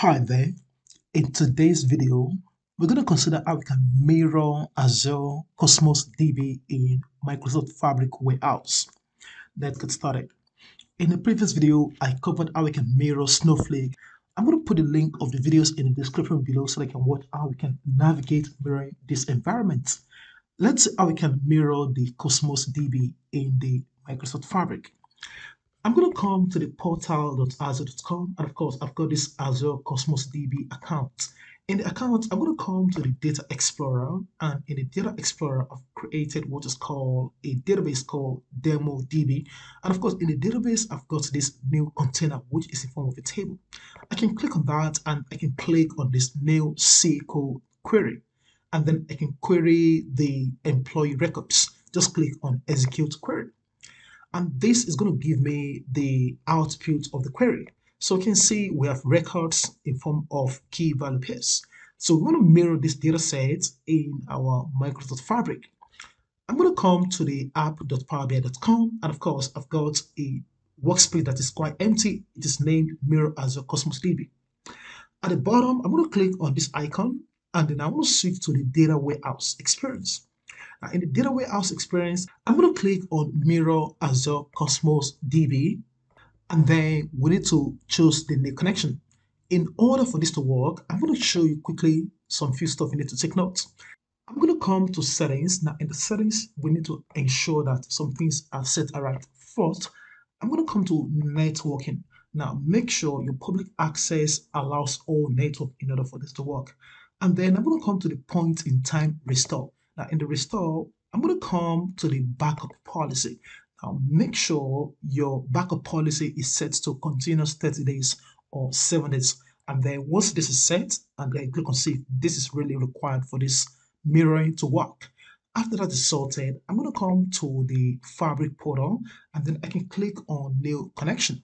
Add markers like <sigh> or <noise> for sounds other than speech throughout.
Hi there. In today's video, we're going to consider how we can mirror Azure Cosmos DB in Microsoft Fabric Warehouse. Let's get started. In the previous video, I covered how we can mirror Snowflake. I'm going to put the link of the videos in the description below so that you can watch how we can navigate mirroring this environment. Let's see how we can mirror the Cosmos DB in the Microsoft Fabric. I'm going to come to the portal.azure.com and of course I've got this Azure Cosmos DB account. In the account, I'm going to come to the Data Explorer and in the Data Explorer, I've created what is called a database called DemoDB. And of course, in the database, I've got this new container, which is in form of a table. I can click on that and I can click on this new SQL query. And then I can query the employee records. Just click on execute query and this is going to give me the output of the query. So you can see we have records in form of key value pairs. So we want to mirror this data set in our Microsoft Fabric. I'm going to come to the app.powerbi.com and of course I've got a workspace that is quite empty. It is named Mirror Azure Cosmos DB. At the bottom, I'm going to click on this icon and then I want to switch to the data warehouse experience. Now, in the data warehouse experience, I'm going to click on Mirror Azure Cosmos DB, and then we need to choose the new connection. In order for this to work, I'm going to show you quickly some few stuff you need to take note. I'm going to come to settings. Now, in the settings, we need to ensure that some things are set right. First, I'm going to come to networking. Now, make sure your public access allows all network in order for this to work. And then I'm going to come to the point in time restore. Now in the restore, I'm going to come to the backup policy. Now make sure your backup policy is set to continuous 30 days or 7 days. And then once this is set, and then click on see this is really required for this mirroring to work. After that is sorted, I'm going to come to the Fabric portal and then I can click on new connection.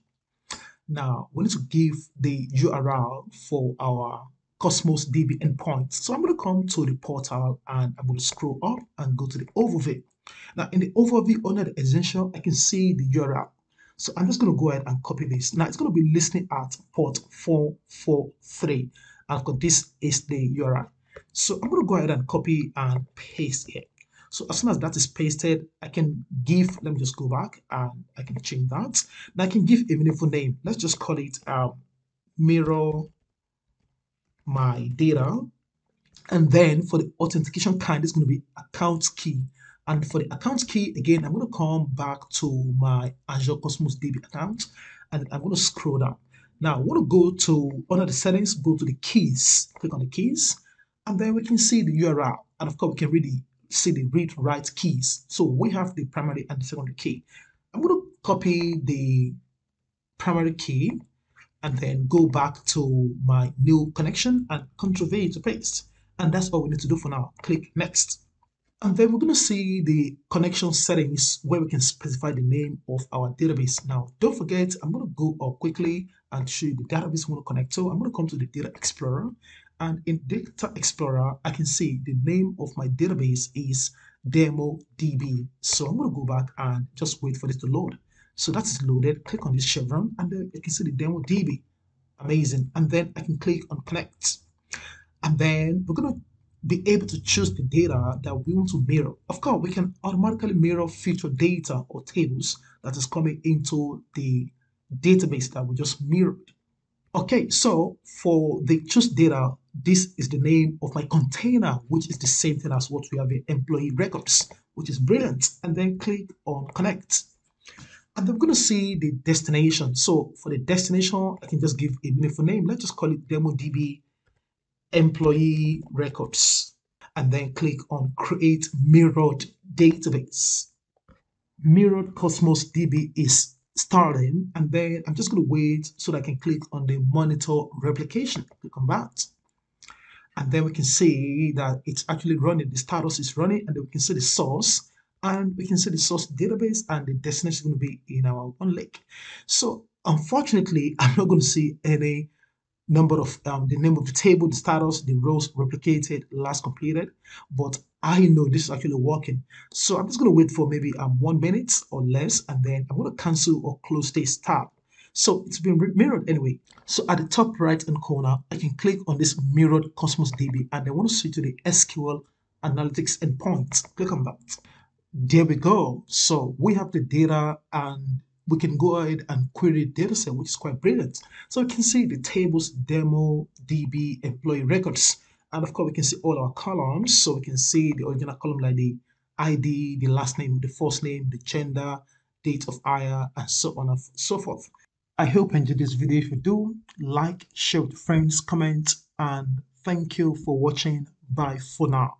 Now we need to give the URL for our Cosmos DB endpoint. So I'm going to come to the portal and I'm going to scroll up and go to the overview. Now in the overview under the essential, I can see the URL. So I'm just going to go ahead and copy this. Now it's going to be listening at port 443. And this is the URL. So I'm going to go ahead and copy and paste it. So as soon as that is pasted, I can give, let me just go back and I can change that. Now I can give a meaningful name. Let's just call it um, mirror my data. And then for the authentication kind, it's going to be account key. And for the account key, again, I'm going to come back to my Azure Cosmos DB account and I'm going to scroll down. Now, I want to go to under the settings, go to the keys, click on the keys, and then we can see the URL. And of course, we can really see the read write keys. So we have the primary and the secondary key. I'm going to copy the primary key and then go back to my new connection and Ctrl V to paste. And that's all we need to do for now. Click next. And then we're going to see the connection settings where we can specify the name of our database. Now, don't forget, I'm going to go up quickly and show you the database we want to connect to. I'm going to come to the Data Explorer. And in Data Explorer, I can see the name of my database is DemoDB. So I'm going to go back and just wait for this to load. So that is loaded. Click on this chevron and then you can see the demo DB. Amazing. And then I can click on connect. And then we're going to be able to choose the data that we want to mirror. Of course, we can automatically mirror future data or tables that is coming into the database that we just mirrored. Okay, so for the choose data, this is the name of my container, which is the same thing as what we have in employee records, which is brilliant. And then click on connect and I'm going to see the destination. So for the destination, I can just give a meaningful name. Let's just call it DemoDB employee records and then click on create mirrored database. Mirrored Cosmos DB is starting and then I'm just going to wait so that I can click on the monitor replication. Click on that. And then we can see that it's actually running. The status is running and then we can see the source and we can see the source database and the destination is going to be in our OneLake. So unfortunately, <laughs> I'm not going to see any number of um, the name of the table, the status, the rows replicated, last completed, but I know this is actually working. So I'm just going to wait for maybe um, one minute or less, and then I'm going to cancel or close this tab. So it's been mirrored anyway. So at the top right hand corner, I can click on this mirrored Cosmos DB and I want to switch to the SQL analytics endpoint. Click on that. There we go. So we have the data and we can go ahead and query data set, which is quite brilliant. So we can see the tables, demo, DB, employee records. And of course, we can see all our columns. So we can see the original column like the ID, the last name, the first name, the gender, date of hire, and so on and so forth. I hope you enjoyed this video. If you do, like, share with friends, comment, and thank you for watching. Bye for now.